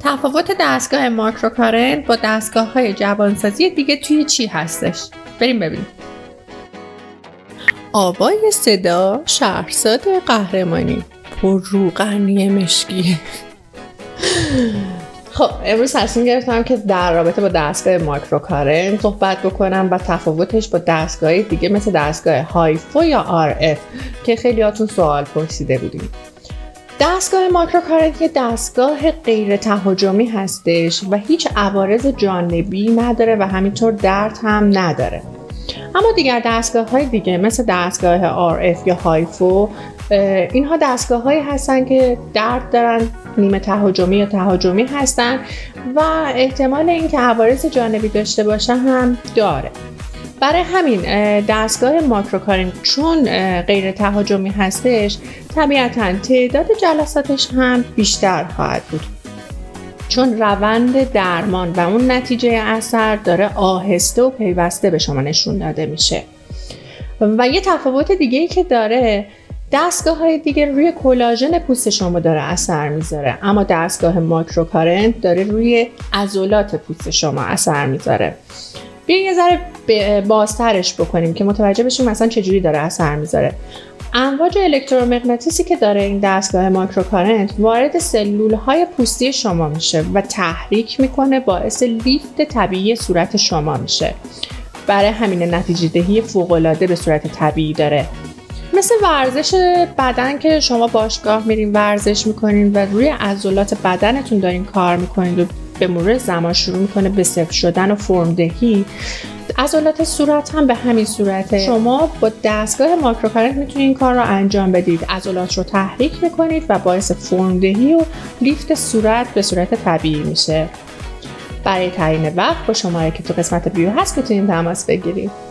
تفاوت دستگاه ماکروکارنت با دستگاه های جوانسازی دیگه توی چی هستش؟ بریم ببینیم. آوای صدا شهرزاد قهرمانی. پر روغنی مشکی. خب امروز تصمیم گرفتم که در رابطه با دستگاه مایکروکارنت صحبت بکنم و تفاوتش با دستگاه دیگه مثل دستگاه هایفو یا RF که خیلیاتون سوال پرسیده بودیم دستگاه مایکروکارنت یه دستگاه غیر تهاجمی هستش و هیچ عوارض جانبی نداره و همینطور درد هم نداره. اما دیگر دستگاه های دیگه مثل دستگاه RF یا هایفو اینها دستگاه هایی هستن که درد دارن نیمه تهاجمی یا تهاجمی هستن و احتمال اینکه عوارض جانبی داشته باشه هم داره. برای همین دستگاه ماکروکارین چون غیر تهاجمی هستش طبیعتا تعداد جلساتش هم بیشتر خواهد بود. چون روند درمان و اون نتیجه اثر داره آهسته و پیوسته به شما نشون داده میشه. و یه تفاوت دیگه ای که داره دستگاه های دیگه روی کلاژن پوست شما داره اثر می‌ذاره اما دستگاه ماکروکارنت داره روی عضلات پوست شما اثر می‌ذاره. بیاین یه ذره بازترش بکنیم که متوجه بشیم مثلا چجوری داره اثر می‌ذاره. امواج الکترومغناطیسی که داره این دستگاه ماکروکارنت وارد سلول های پوستی شما میشه و تحریک می‌کنه باعث لیفت طبیعی صورت شما میشه. برای همین نتیجه دهی فوق به صورت طبیعی داره. مثل ورزش بدن که شما باشگاه میرین ورزش می‌کنین و روی عضلات بدنتون دارین کار می‌کنین و به مرور زمان شروع می‌کنه به صفر شدن و فرمدهی عضلات صورت هم به همین صورته. شما با دستگاه ماکروکارنت می‌تونید این کار رو انجام بدید. عضلات رو تحریک می‌کنید و باعث فرمدهی و لیفت صورت به صورت طبیعی میشه. برای تعیین وقت با شماره که تو قسمت بیو هست می‌تونید تماس بگیرید.